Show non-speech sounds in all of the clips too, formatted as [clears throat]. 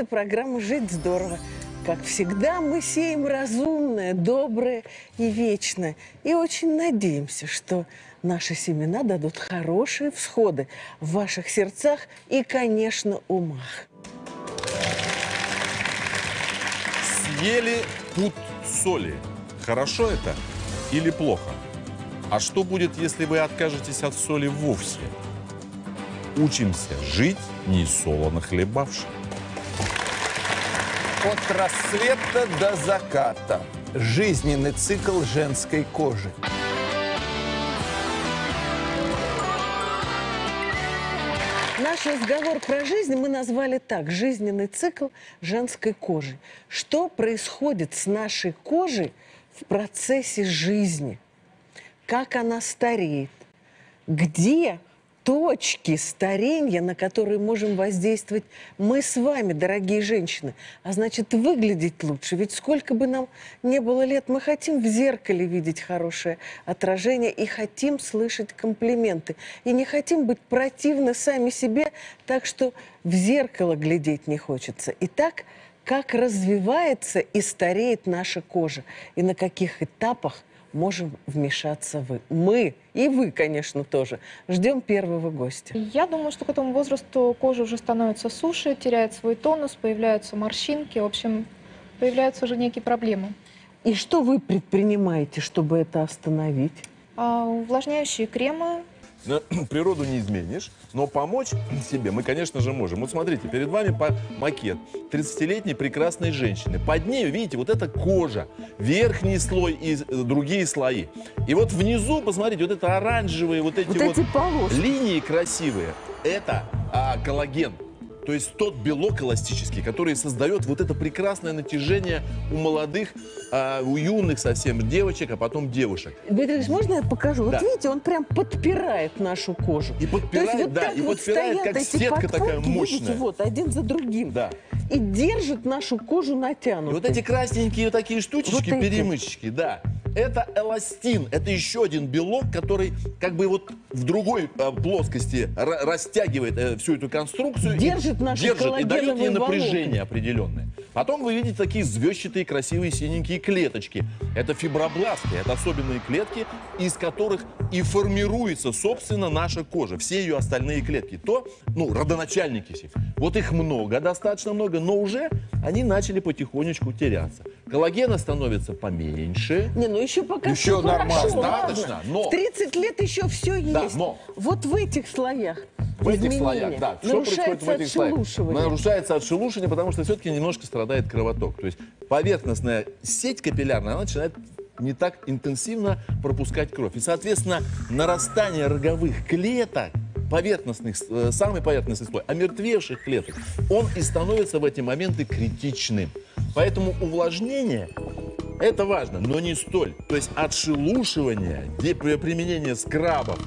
Это программа «Жить здорово». Как всегда, мы сеем разумное, доброе и вечное. И очень надеемся, что наши семена дадут хорошие всходы в ваших сердцах и, конечно, умах. Съели пуд соли. Хорошо это или плохо? А что будет, если вы откажетесь от соли вовсе? Учимся жить, не солоно хлебавши. От рассвета до заката. Жизненный цикл женской кожи. Наш разговор про жизнь мы назвали так – жизненный цикл женской кожи. Что происходит с нашей кожей в процессе жизни? Как она стареет? Где точки старения, на которые можем воздействовать мы с вами, дорогие женщины. А значит, выглядеть лучше. Ведь сколько бы нам не было лет, мы хотим в зеркале видеть хорошее отражение и хотим слышать комплименты. И не хотим быть противны сами себе, так что в зеркало глядеть не хочется. Итак, как развивается и стареет наша кожа, и на каких этапах можем вмешаться вы. Мы и вы, конечно, тоже. Ждем первого гостя. Я думаю, что к этому возрасту кожа уже становится суше, теряет свой тонус, появляются морщинки, в общем, появляются уже некие проблемы. И что вы предпринимаете, чтобы это остановить? А увлажняющие кремы, [clears throat] природу не изменишь, но помочь [clears throat] себе мы, конечно же, можем. Вот смотрите, перед вами макет 30-летней прекрасной женщины. Под нею, видите, вот эта кожа, верхний слой и э, другие слои. И вот внизу, посмотрите, вот это оранжевые, вот эти Вот вот, эти линии красивые. Это а, коллаген. То есть тот белок эластический, который создает вот это прекрасное натяжение у молодых, а, у юных совсем девочек, а потом девушек. Дмитрий Ильич, можно я покажу? Да. Вот видите, он прям подпирает нашу кожу. И подпирает, есть вот да, и вот подпирает, как сетка такая подпорки, мощная. Видите, вот, один за другим. Да. И держит нашу кожу И натянутой. вот эти красненькие такие штучечки, Вот эти. перемычечки, да. Это эластин, это еще один белок, который как бы вот в другой э, плоскости ра- растягивает э, всю эту конструкцию. Держит наши держит и дает ей напряжение волокна. определенное. Потом вы видите такие звездчатые, красивые синенькие клеточки. Это фибробласты, это особенные клетки, из которых и формируется, собственно, наша кожа. Все ее остальные клетки. То, ну, родоначальники. Вот их много, достаточно много, но уже они начали потихонечку теряться. Коллагена становится поменьше. Не, ну еще пока Еще всё нормально, хорошо, достаточно, ладно. но- В 30 лет еще все есть. Да, но- Вот в этих слоях В этих изменения. слоях, да. Что происходит в этих слоях? Нарушается отшелушивание, потому что все-таки немножко страдает кровоток. То есть поверхностная сеть капиллярная, она начинает не так интенсивно пропускать кровь. И, соответственно, нарастание роговых клеток, поверхностных, э, самый поверхностный слой, омертвевших клеток, он и становится в эти моменты критичным. Поэтому увлажнение это важно, но не столь. То есть отшелушивание, применение скрабов,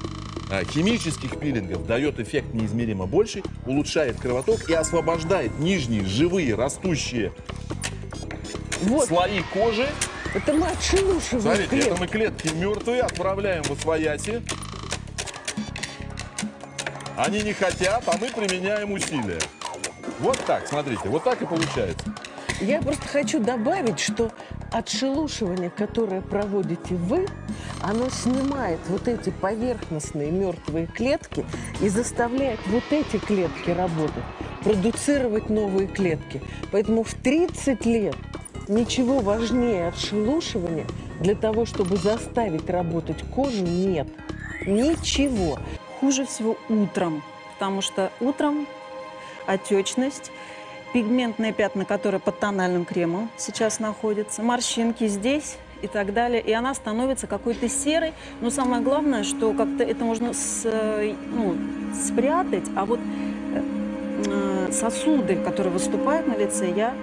а, химических пилингов дает эффект неизмеримо больший, улучшает кровоток и освобождает нижние живые растущие Вот, слои кожи. это мы отшелушиваем Смотрите, клетки. это мы клетки мертвые отправляем в освояси. Они не хотят, а мы применяем усилия. Вот так, смотрите, вот так и получается. Я просто хочу добавить, что отшелушивание, которое проводите вы, оно снимает вот эти поверхностные мертвые клетки и заставляет вот эти клетки работать, продуцировать новые клетки. Поэтому в 30 лет ничего важнее отшелушивания для того, чтобы заставить работать кожу, нет. Ничего. Хуже всего утром, потому что утром отечность, пигментные пятна, которые под тональным кремом сейчас находятся, морщинки здесь и так далее. И она становится какой-то серой. Но самое главное, что как-то это можно с- ну, спрятать, а вот э, сосуды, которые выступают на лице, я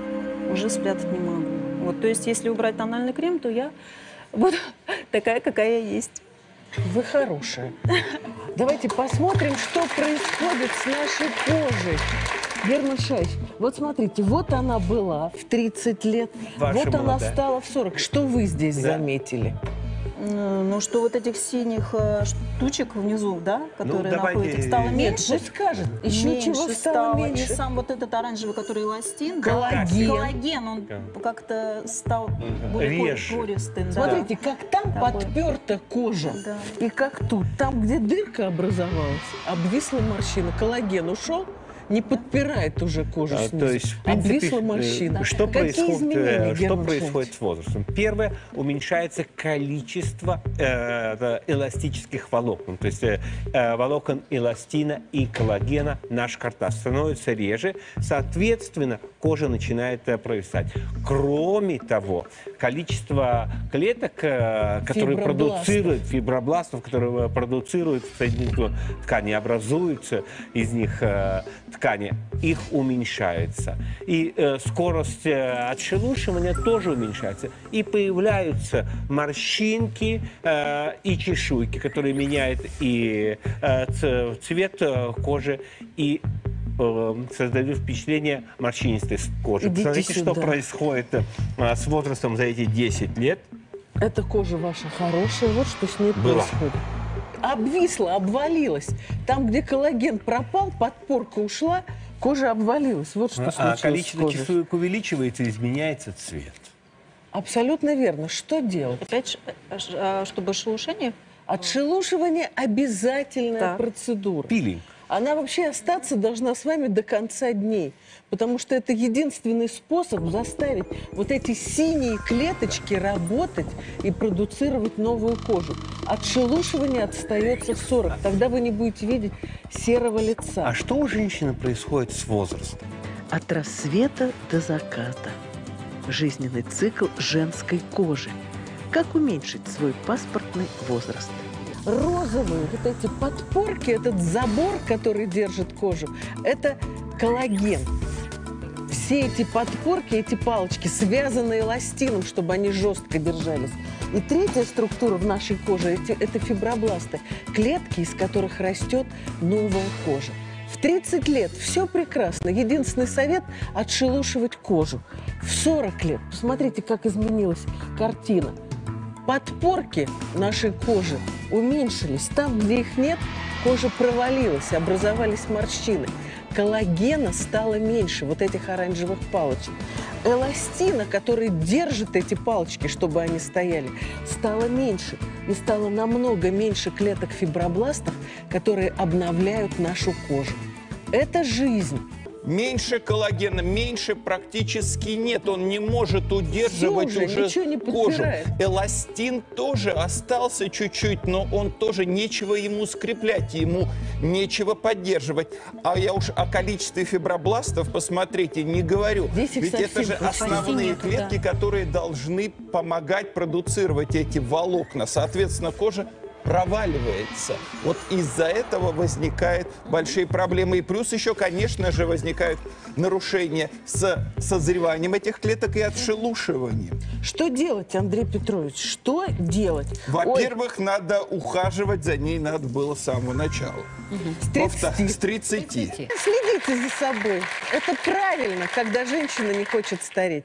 уже спрятать не могу. Вот, то есть, если убрать тональный крем, то я буду [laughs] такая, какая я есть. Вы хорошая. Давайте посмотрим, что происходит с нашей кожей. Герман Шаич, вот смотрите, вот она была в 30 лет, Ваша вот она молодая. стала в 40. Что вы здесь Да. заметили? Ну, что вот этих синих э, штучек внизу, да, которые давайте- находитесь, стало Нет, Нет, меньше? пусть скажет. Еще меньше чего стало И меньше? сам вот этот оранжевый, который эластин, да, Коллаген. коллаген, он как-то стал более Реже. пористым. да. Смотрите, как там Такой. подперта кожа, Да. и как тут. Там, где дырка образовалась, обвисла морщина. Коллаген ушел, не подпирает уже кожу А, снизу. То есть, в принципе, обвисла э, морщина. что, Какие происходит, э, что происходит с возрастом? Первое, уменьшается количество э, эластических волокон. То есть э, э, волокон эластина и коллагена наш карта становится реже, соответственно, кожа начинает э, провисать. Кроме того, количество клеток, э, которые продуцируют, фибробластов, которые э, продуцируют соединительную ткани, образуются из них ткани, их уменьшается. И скорость отшелушивания тоже уменьшается. И появляются морщинки и чешуйки, которые меняют и цвет кожи, и э, создают впечатление морщинистой кожи. Идите Посмотрите, что сюда. происходит э, с возрастом за эти 10 лет. Эта кожа ваша хорошая, вот что с ней Была. происходит. Обвисла, обвалилась. Там, где коллаген пропал, подпорка ушла, кожа обвалилась. Вот что А случилось с количество чешуек увеличивается, изменяется цвет. Абсолютно верно. Что делать? Опять, э, а, чтобы шелушение Отшелушивание – обязательная Так. процедура. Пилинг. Она вообще остаться должна с вами до конца дней, потому что это единственный способ заставить вот эти синие клеточки работать и продуцировать новую кожу. Отшелушивание отстается в 40, тогда вы не будете видеть серого лица. А что у женщины происходит с возрастом? От рассвета до заката. Жизненный цикл женской кожи. Как уменьшить свой паспортный возраст? Розовые вот эти подпорки, этот забор, который держит кожу, это коллаген. Все эти подпорки, эти палочки связаны эластином, чтобы они жестко держались. И третья структура в нашей коже это фибробласты, клетки, из которых растет новая кожа. В 30 лет все прекрасно. Единственный совет – отшелушивать кожу. В 40 лет, посмотрите, как изменилась картина. Подпорки нашей кожи уменьшились. Там, где их нет, кожа провалилась, образовались морщины. Коллагена стало меньше, вот этих оранжевых палочек. Эластина, который держит эти палочки, чтобы они стояли, стало меньше. И стало намного меньше клеток фибробластов, которые обновляют нашу кожу. Это жизнь. Меньше коллагена, меньше практически нет. Он не может удерживать Всё уже, уже не кожу. Эластин тоже остался чуть-чуть, но он тоже нечего ему скреплять, ему нечего поддерживать. А я уж о количестве фибробластов, посмотрите, не говорю. Здесь Ведь это же основные нету, клетки, которые должны помогать продуцировать эти волокна. Соответственно, кожа проваливается. Вот из-за этого возникают большие проблемы. И плюс еще, конечно же, возникают нарушения с созреванием этих клеток и отшелушиванием. Что делать, Андрей Петрович? Что делать? Во-первых, надо ухаживать за ней надо было с самого начала. с 30. Во-вторых, С 30. Следите за собой. Это правильно, когда женщина не хочет стареть.